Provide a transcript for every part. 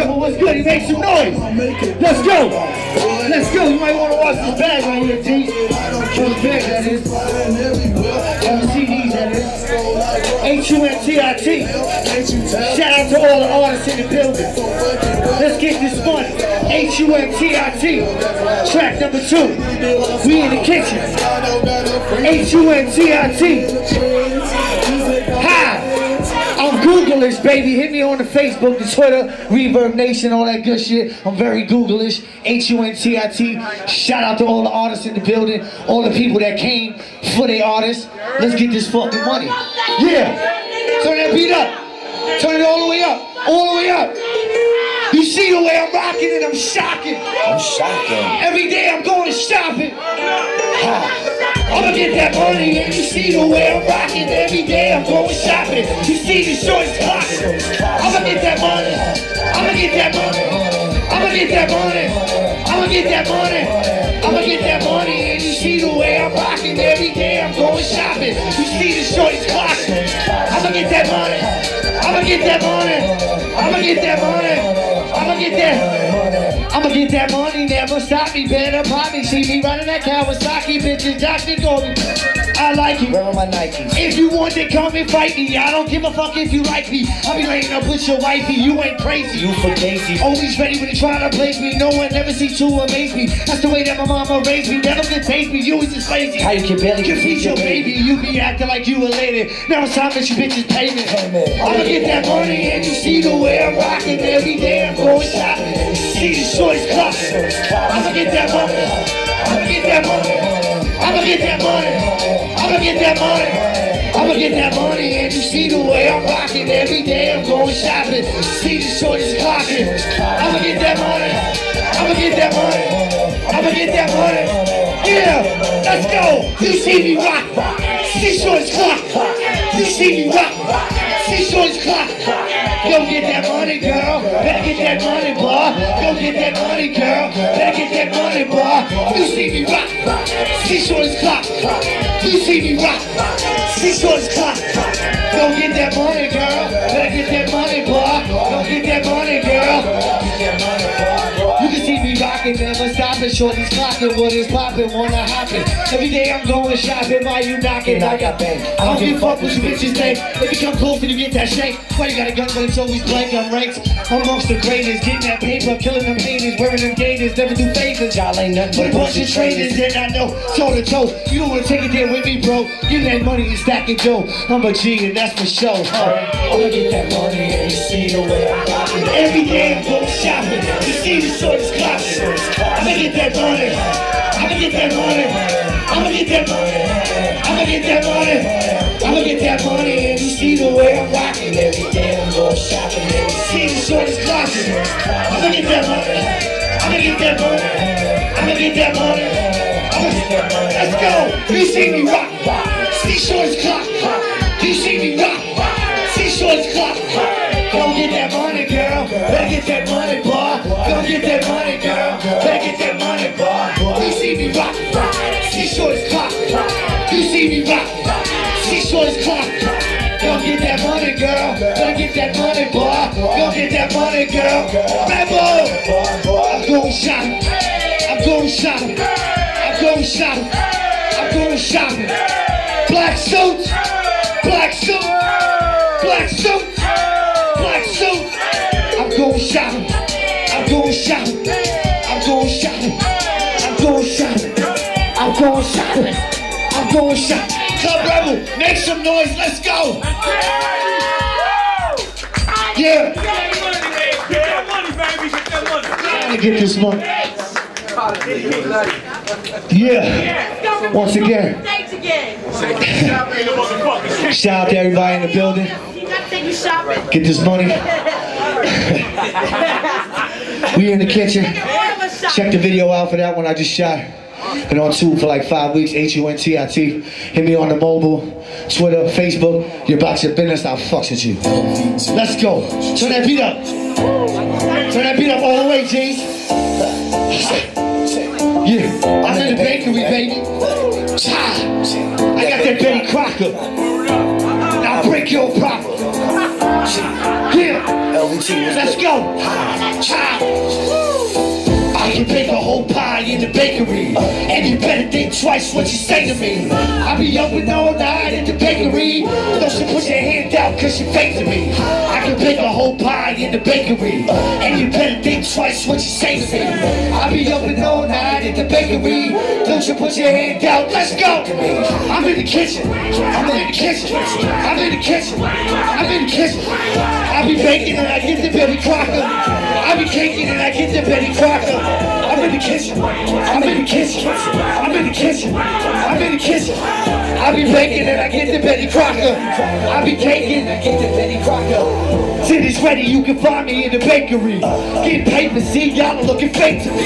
Rebel, what's good? He makes some noise. Let's go. Let's go. You might want to watch this bag right here, G. Whose bag that is? CDs, that is. H-U-N-T-I-T. Shout out to all the artists in the building. Let's get this money. H-U-N-T-I-T. Track number two. We in the kitchen. H-U-N-T-I-T. I'm baby. Hit me on the Facebook, the Twitter, Reverb Nation, all that good shit. I'm very Googlish. H-U-N-T-I-T. Shout out to all the artists in the building, all the people that came for their artists. Let's get this fucking money. Yeah. Turn that beat up. Turn it all the way up. All the way up. You see the way I'm rocking it, I'm shocking. I'm shocking. Every day I'm going shopping. I'ma get that money and you see the way I'm rocking. Every day I'm going shopping. You see the shorts clocking. I'ma get that money. I'ma get that money. I'ma get that money. I'ma get that money. I'ma get that money and you see the way I'm rocking. Every day I'm going shopping. You see the shorts clocking. I'ma get that money. I'ma get that money. I'ma get that money. I'ma get that. money. I'ma get that money, never stop me. Better pop me. See me running that Kawasaki, bitches. Josh call me. I like you. Where are my Nikes? If you want to come and fight me, I don't give a fuck if you like me. I'll be laying up with your wifey, you ain't crazy. You for Daisy. Always ready when they try to place me. No one ever see to amaze me. That's the way that my mama raised me. Never could taste me. You was just lazy. How you can barely You feed your baby, you be acting like you a lady. Now it's time that you bitches pay me. I'ma get that money and you see the way I'm rocking every day. I'm going shopping. See the shorts clocking. I'ma get that money. I'ma get that money. I'ma get that money. I'ma get that money. I'ma get that money and you see the way I'm rocking every day. I'm going shopping. See the shorts clocking. I'ma get that money. I'ma get that money. I'ma get that money. Yeah, let's go. You see me rock. See shorts clock. You see me rock. See shorts clock. Go get that money, girl. Better get that money, boy. Go get that money, girl. Better get that money, boy. You see me rock. See shorts clock. You see me rock. See shorts clock. Go get that money, girl. Better get that money, boy. Go get that money, girl. You can see me rocking, never stopping. Shorty's clocking, what is popping, wanna hopping. Every day I'm going shopping, why you knocking? I got bang. I don't give a fuck what you bitches think. If you come close and you get that shake, why you got a gun, but it's always blank. I'm ranked amongst the greatest, getting that paper, killing them haters, wearing them gators, never do favors. Y'all ain't nothing But a bunch of trainers and I know toe to toe. You don't wanna take it there with me, bro. Give that money and stack it, Joe. I'm a G and that's for sure. Huh? I'ma get that money and you see the way I'm rocking. Every day I'm going shopping. You see the shorts clocking. I'ma get that money. I'ma get that money. I'ma get that money. I'ma get that money. I'ma get that money and you see the way I'm rocking. Every day I'm going shopping. You see the shorts clocking. I'ma get that money. I'ma get that money. I'ma get that money. I'ma get that money. Let's go. You see me rock. See shorts clock. Get that money, boy. Go get that money, girl. Rebel. I'm going shopping. I'm going shopping. I'm going shopping. I'm going shopping. Black suits. Black suit. Black suit. Black suit. I'm going shopping. I'm going shopping. I'm going shopping. I'm going shopping. I'm going shopping. I'm going shopping. Club Rebel, make some noise. Let's go. Yeah. Get that money, baby. Get that money, baby. Get that money. Gotta get this money. Yeah. Once again, Thanks again. shout out to everybody in the building. You gotta take you shopping. Get this money. we in the kitchen. Check the video out for that one I just shot. Been on tour for like five weeks, H-U-N-T-I-T. Hit me on the mobile, Twitter, Facebook. You're about your business, I'll fuck with you. Let's go. Turn that beat up. Turn that beat up all the way, G. Yeah, I'm in the bakery, baby. I got that Betty Crocker. Now break your proper. Yeah, let's go. I can bake a whole pie in the bakery. Twice what you say to me. I'll be open all night in the bakery. Don't you put your hand out cause you're fake to me. I can bake a whole pie in the bakery. And you better think twice what you say to me. I'll be open all night in the bakery. Don't you put your hand out, let's go. I'm in the kitchen. I'm in the kitchen. I'm in the kitchen. I'm in the kitchen. I'll be baking and I get the Betty Crocker. I'll be caking and I get the Betty Crocker. I'm in the kitchen. I'm in the kitchen. I'm in the kitchen. I'm in the kitchen. I'll be baking and I get the Betty Crocker. I'll be caking and I get the Betty Crocker. It's ready, you can find me in the bakery. Get paper, see, y'all are looking fake to me.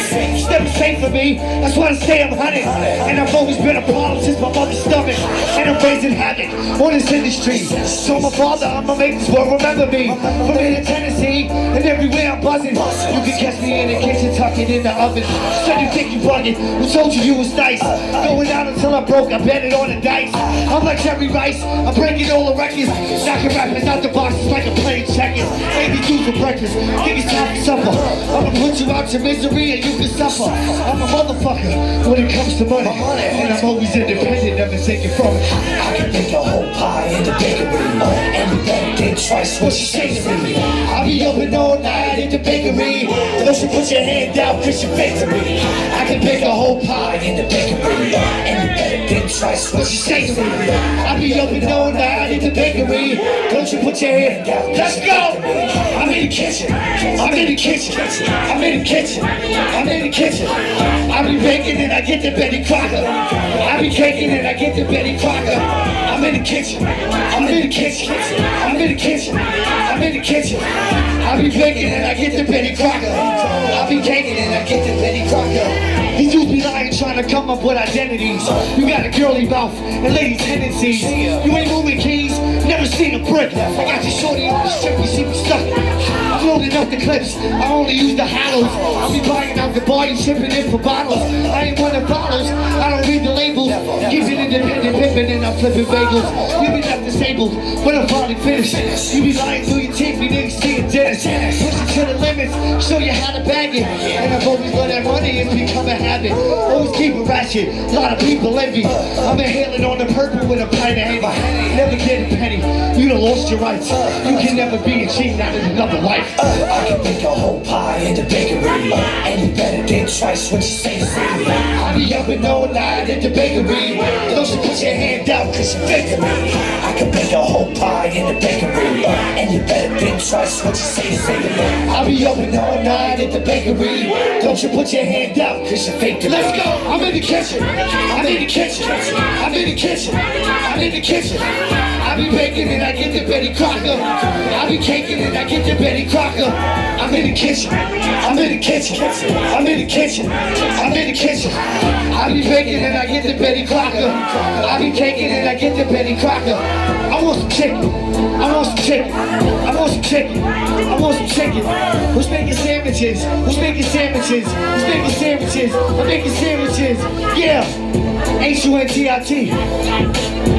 Never safe for me. That's why I say I'm hunting. And I've always been a problem since my mother's stomach. And I'm raising havoc on this industry. So my father, I'ma make this world remember me. From here to Tennessee and everywhere I'm buzzing. You can catch me in the kitchen, tucking in the oven. Said you think you bugging. Who told you you was nice? Going out until I broke, I bet it on the dice. I'm like Jerry Rice, I'm breaking all the records. Knocking rappers out the boxes like a plane checkers. 82 for breakfast, think it's time for supper. I'ma put you out your misery and you can suffer. I'm a motherfucker when it comes to money. And I'm always independent, never taking from it. I can make a whole pie in the bakery. And you better think twice what you say to me. I'll be open all night in the bakery. Don't you put your hand down, cause you're me. I can bake a whole pie in the bakery. And twice what you say to me. I'll be open all night in the bakery. Don't you put your hand down. Let's go! I'm in the kitchen. I'm in the kitchen. I'm in the kitchen. I'm in the kitchen. I'll be baking and I get the Betty Crocker. I'll be caking and I get the Betty Crocker. I'm in the kitchen. I'm in the kitchen. I'm in the kitchen. I'm in the kitchen. I'll be baking and I get the Betty Crocker. I'll be caking to come up with identities. You got a girly mouth and lady tendencies. You ain't moving keys, never seen a brick. I got you shorty on the strip, you see me stuck. I'm loading up the clips, I only use the hollows. I'll be buying out the bar, you shipping in for bottles. I ain't one of follows, I don't read the labels. Keep it independent, pimping and I'm flipping bagels. You be left disabled when I'm finally finished. You be lying through your teeth, you niggas see a show you how to bag it. And I've always let that money, it's become a habit. Always keep it ratchet, a lot of people envy. I'm inhaling on the purple with a pint of Henny. Never get a penny, you done lost your rights. You can never be a cheat, not in another life. I can make a whole pie in the think twice when you say the same. I'll be up and all night at the bakery. Don't you put your hand out cause you're fake to me. I can bake a whole pie in the bakery. And you better think twice when you say the same. I'll be open all night at the bakery. Don't you put your hand out cause you're fake to me. Let's go. I'm in the kitchen. I'm in the kitchen. I'm in the kitchen. I'm in the kitchen. I be baking and I get the Betty Crocker. I be caking and I get the Betty Crocker. I'm in the kitchen. I'm in the kitchen. I'm in the kitchen. I'm in the kitchen. I be baking and I get the Betty Crocker. I be caking and I get the Betty Crocker. I want some chicken. I want some chicken. I want some chicken. I want some chicken. Who's making sandwiches? Who's making sandwiches? Who's making sandwiches? I'm making sandwiches. Yeah. H-U-N-T-I-T.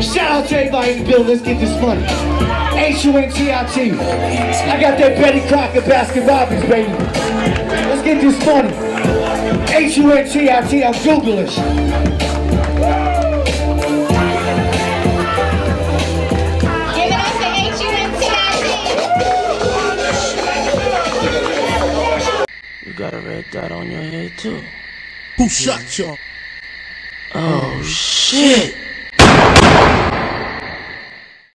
Shout out to everybody in the building. Let's get this money. H-U-N-T-I-T. I got that Betty Crocker Baskin Robbins, baby. Let's get this money. H-U-N-T-I-T. I'm Googleish. Give it up to H-U-N-T-I-T. You got a red dot on your head too. Who shot you? Shit!